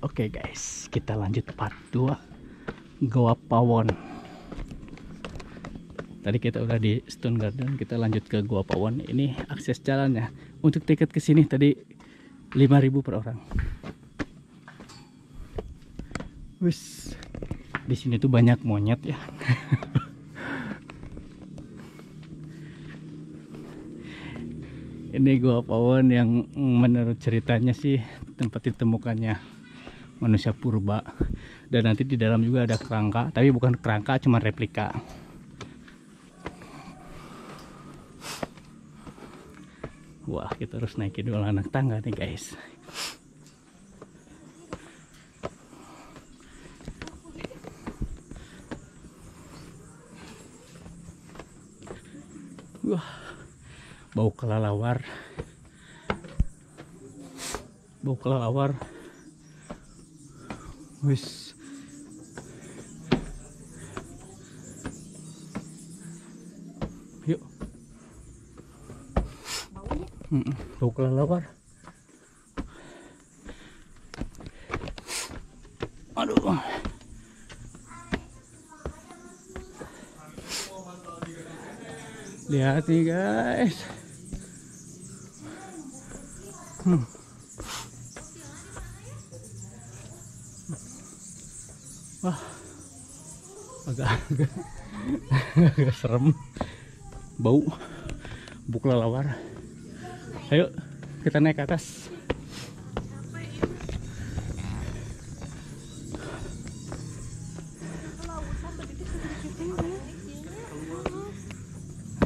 Oke guys, kita lanjut part 2 Goa Pawon. Tadi kita udah di Stone Garden, kita lanjut ke Goa Pawon. Ini akses jalannya. Untuk tiket ke sini tadi 5000 per orang. Wis. Di sini tuh banyak monyet ya. Ini Goa Pawon yang menurut ceritanya sih tempat ditemukannya manusia purba. Dan nanti di dalam juga ada kerangka tapi bukan kerangka cuma replika. Wah kita harus naikin dua anak tangga nih guys. Wah bau kelelawar. Bau kelelawar wis. Yuk. Bau kelelawar. Aduh. Lihat nih guys. Hmm. Wah agak agak, serem. Bau. Buk lelawar. Ayo kita naik ke atas.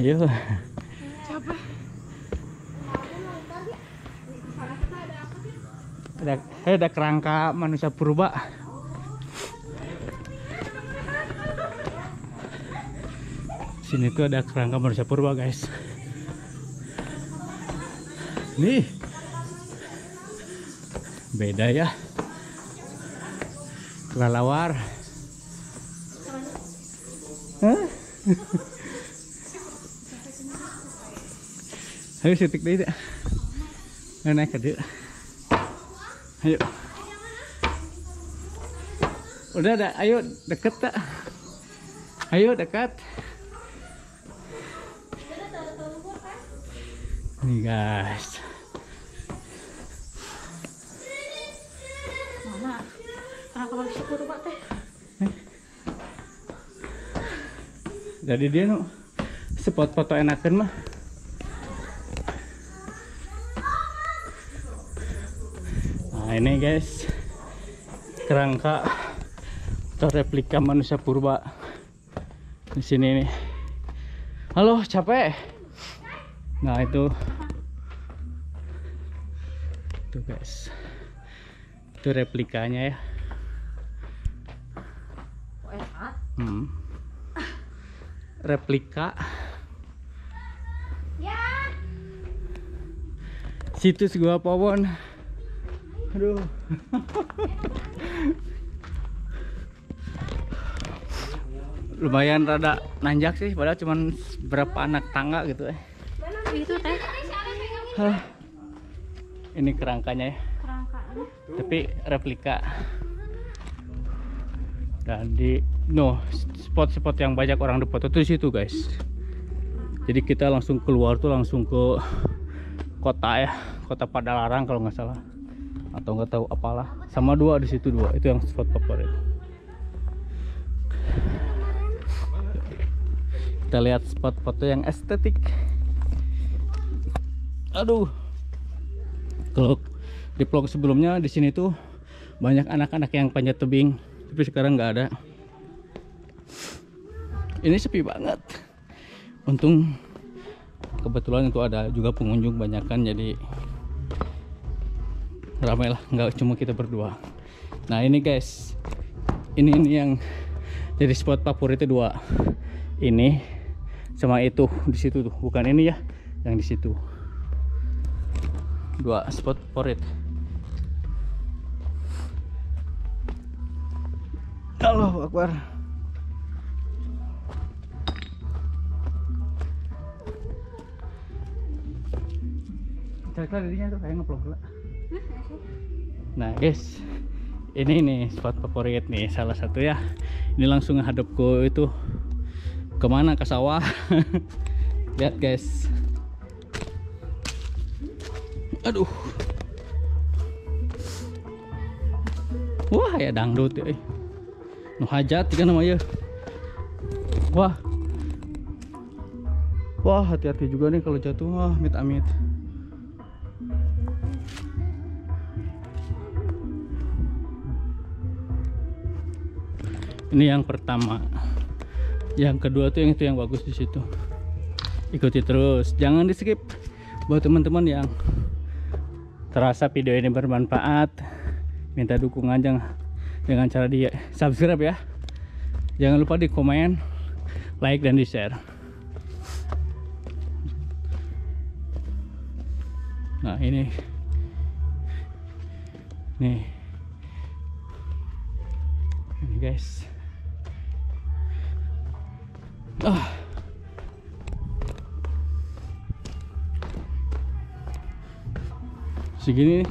Ayo. Ada ada kerangka manusia purba sini tuh ada kerangka manusia purba guys. Nih. Beda ya. Kelelawar. Ayo sitik deh deh naik ke dia ayo. Udah ada ayo deket tak ayo dekat nih guys. Mana? Anak kepala syukur pak teh. jadi dia nu spot foto enakan mah. Nah ini guys. Kerangka atau replika manusia purba. Di sini nih. Halo capek nah itu. Tuh guys. Itu replikanya ya. Hmm. replika. Situs gua pawon. Aduh. Lumayan rada nanjak sih padahal cuman berapa anak tangga gitu eh Itu teh. Ini kerangkanya ya. Kerangkanya. tapi replika. Dan di no spot-spot yang banyak orang dipoto tuh di situ guys. Jadi kita langsung keluar tuh langsung ke kota ya. Kota Padalarang kalau nggak salah. Atau nggak tahu apalah. Sama dua di situ dua. Itu yang spot favorit. Kita lihat spot foto yang estetik aduh. Kalau di vlog sebelumnya di sini tuh banyak anak-anak yang panjat tebing tapi sekarang nggak ada. Ini sepi banget. Untung kebetulan itu ada juga pengunjung banyak kan jadi ramai lah nggak cuma kita berdua. Nah ini guys. Ini ini yang jadi spot favorit itu dua. Ini sama itu di situ tuh. Bukan ini ya yang di situ dua spot favorit Allahu Akbar. Kira-kira dirinya tuh kayak ngeplog lah Nah guys. Ini nih spot favorit nih salah satu ya. Ini langsung hadap ke itu ke mana? Ke sawah. Lihat guys aduh. Wah ya dangdut ya nu hajat kan namanya wah. Wah hati-hati juga nih kalau jatuh. Wah amit amit ini yang pertama. Yang kedua tuh yang itu yang bagus di situ. Ikuti terus. Jangan di skip buat teman-teman yang terasa video ini bermanfaat minta dukungan jangan dengan cara di subscribe ya. Jangan lupa di komen like dan di share. Nah ini. Nih. Ini guys. Ah segini.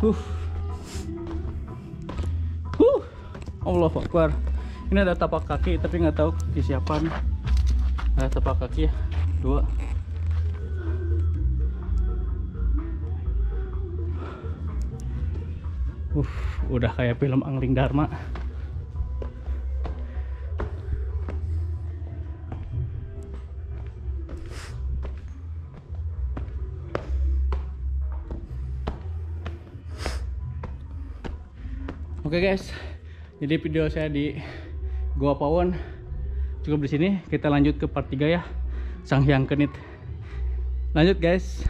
Uh uh Allah Akbar. Ini ada tapak kaki tapi nggak tahu di siapa nih ada tapak kaki ya. Dua. Uh udah kayak film Angling Dharma Oke guys, jadi video saya di Goa Pawon cukup di sini. Kita lanjut ke part 3 ya, Sang Hyang Kenit. Lanjut guys.